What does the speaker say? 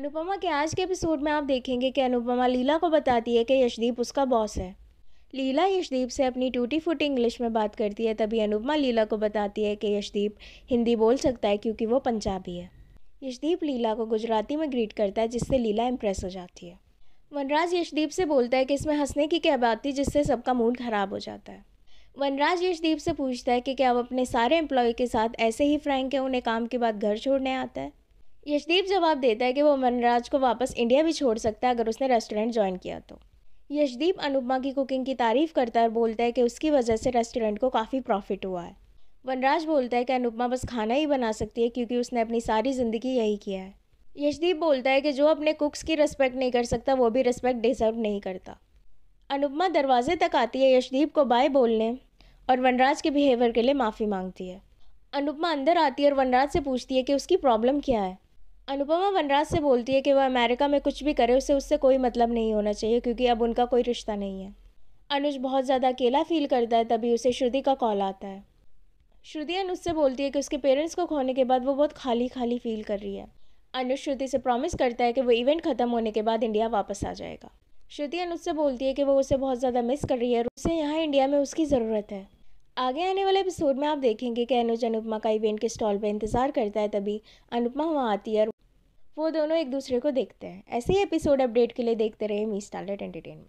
अनुपमा के आज के एपिसोड में आप देखेंगे कि अनुपमा लीला को बताती है कि यशदीप उसका बॉस है। लीला यशदीप से अपनी टूटी फूटी इंग्लिश में बात करती है, तभी अनुपमा लीला को बताती है कि यशदीप हिंदी बोल सकता है क्योंकि वो पंजाबी है। यशदीप लीला को गुजराती में ग्रीट करता है, जिससे लीला इम्प्रेस हो जाती है। वनराज यशदीप से बोलता है कि इसमें हंसने की क्या बात थी, जिससे सबका मूड ख़राब हो जाता है। वनराज यशदीप से पूछता है कि क्या वो अपने सारे एम्प्लॉय के साथ ऐसे ही फ्रैंक है, उन्हें काम के बाद घर छोड़ने आता है? यशदीप जवाब देता है कि वो वनराज को वापस इंडिया भी छोड़ सकता है अगर उसने रेस्टोरेंट ज्वाइन किया तो। यशदीप अनुपमा की कुकिंग की तारीफ़ करता है और बोलता है कि उसकी वजह से रेस्टोरेंट को काफ़ी प्रॉफिट हुआ है। वनराज बोलता है कि अनुपमा बस खाना ही बना सकती है क्योंकि उसने अपनी सारी ज़िंदगी यही किया है। यशदीप बोलता है कि जो अपने कुक्स की रिस्पेक्ट नहीं कर सकता, वो भी रिस्पेक्ट डिज़र्व नहीं करता। अनुपमा दरवाजे तक आती है, यशदीप को बाय बोलने और वनराज के बिहेवियर के लिए माफ़ी मांगती है। अनुपमा अंदर आती है और वनराज से पूछती है कि उसकी प्रॉब्लम क्या है। अनुपमा वनराज से बोलती है कि वह अमेरिका में कुछ भी करे, उसे उससे कोई मतलब नहीं होना चाहिए, क्योंकि अब उनका कोई रिश्ता नहीं है। अनुज बहुत ज़्यादा अकेला फील करता है, तभी उसे श्रुति का कॉल आता है। श्रुति अनुज से बोलती है कि उसके पेरेंट्स को खोने के बाद वो बहुत खाली खाली फील कर रही है। अनुज श्रुति से प्रॉमिस करता है कि वो इवेंट ख़त्म होने के बाद इंडिया वापस आ जाएगा। श्रुति अनुज से बोलती है कि वो उसे बहुत ज़्यादा मिस कर रही है और उसे यहाँ इंडिया में उसकी ज़रूरत है। आगे आने वाले एपिसोड में आप देखेंगे कि अनुज अनुपमा का इवेंट के स्टॉल पर इंतज़ार करता है, तभी अनुपमा वहाँ आती है वो दोनों एक दूसरे को देखते हैं। ऐसे ही एपिसोड अपडेट के लिए देखते रहे मी स्टार्लेट एंटरटेनमेंट